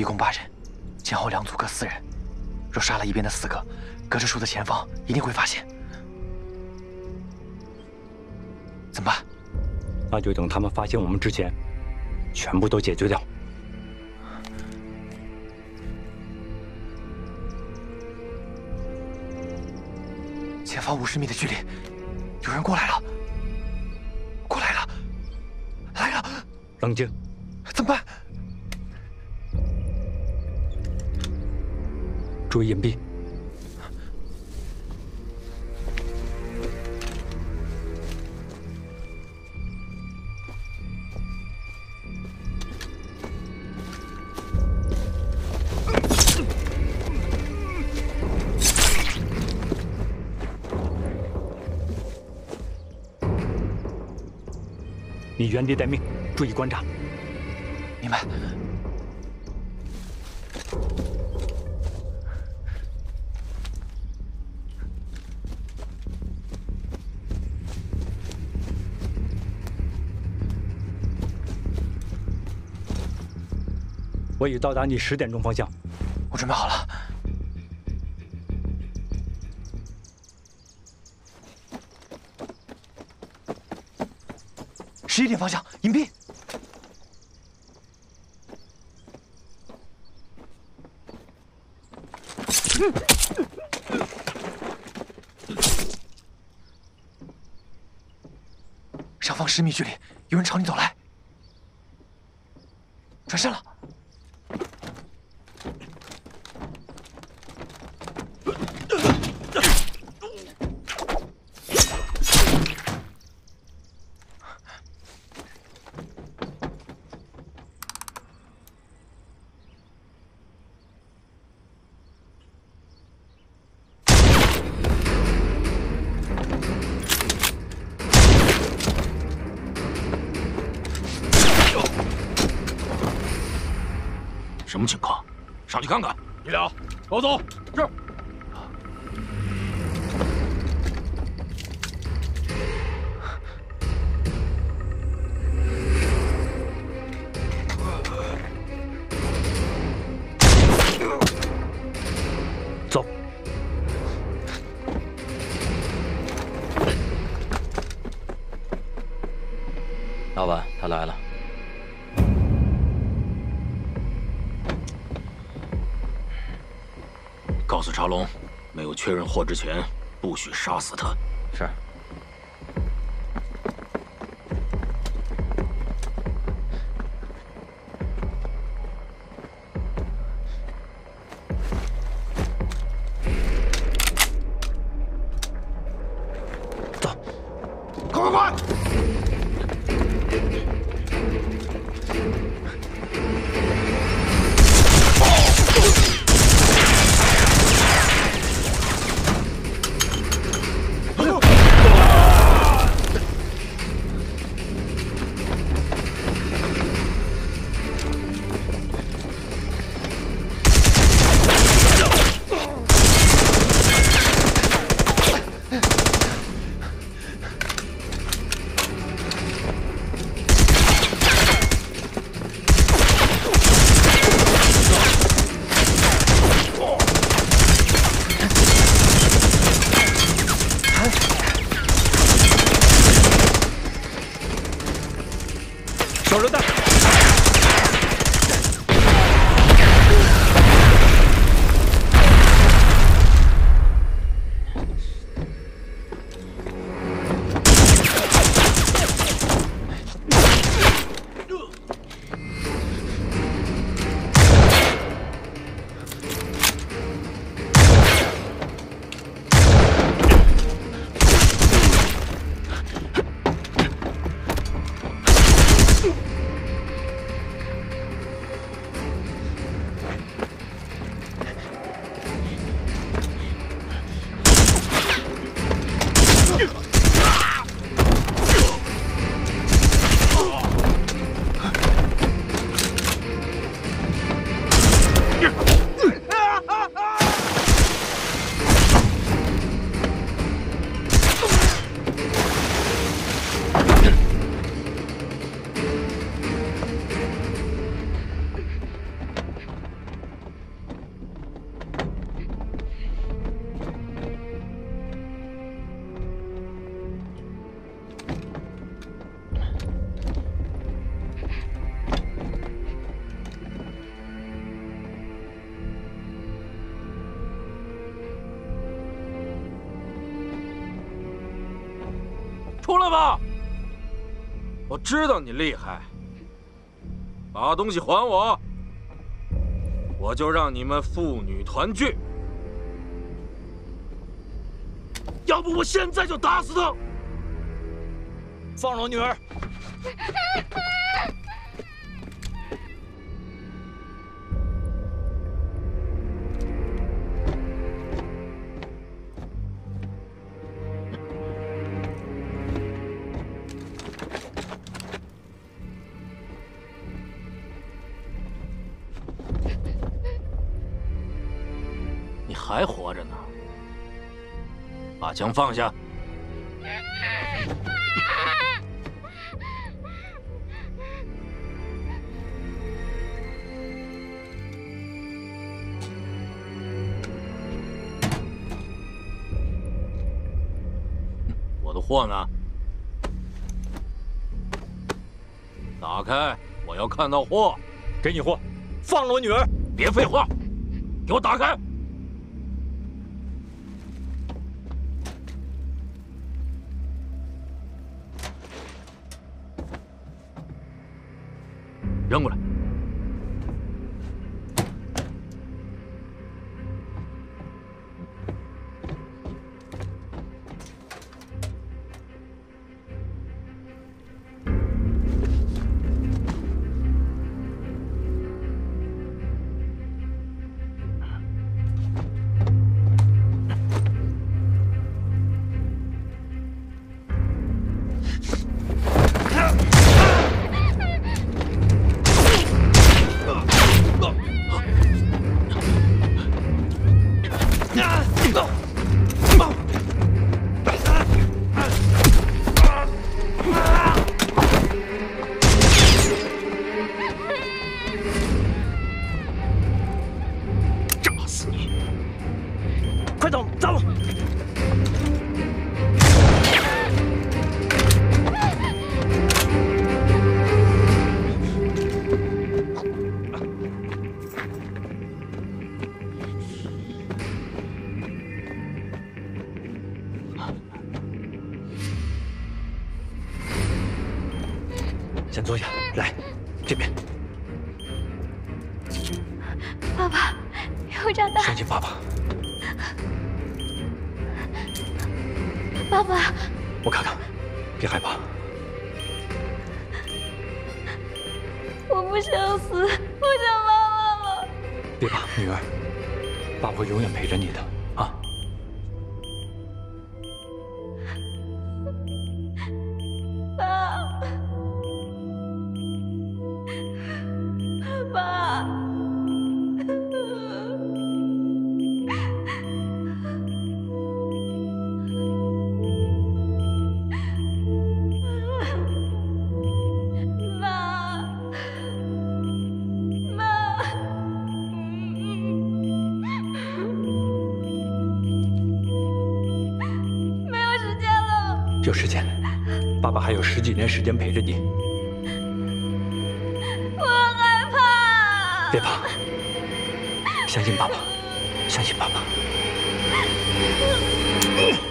一共八人，前后两组各四人。若杀了一边的四个，隔着树的前方一定会发现。怎么办？那就等他们发现我们之前，全部都解决掉。前方五十米的距离，有人过来了，过来了，来了！冷静，怎么办？注意隐蔽。你原地待命，注意观察。明白。我已到达你十点钟方向，我准备好了。十一点方向，隐蔽。上方十米距离，有人朝你走来，转身了。什么情况？上去看看。你俩，跟我走。是。走。老板，他来了。告诉查龙，没有确认货之前，不许杀死他。是。Absolutamente. 出来吧！我知道你厉害，把东西还我，我就让你们父女团聚。要不我现在就打死他！放了我女儿！还活着呢，把枪放下。我的货呢？打开，我要看到货。给你货，放了我女儿！别废话，给我打开！扔过来！快走，走！先坐下，来，这边，爸爸，有炸弹！相信爸爸。爸爸，我看看，别害怕。我不想死，不想妈妈了。别怕，女儿，爸爸会永远陪着你的有时间，爸爸还有十几年时间陪着你，我害怕。别怕，相信爸爸，相信爸爸。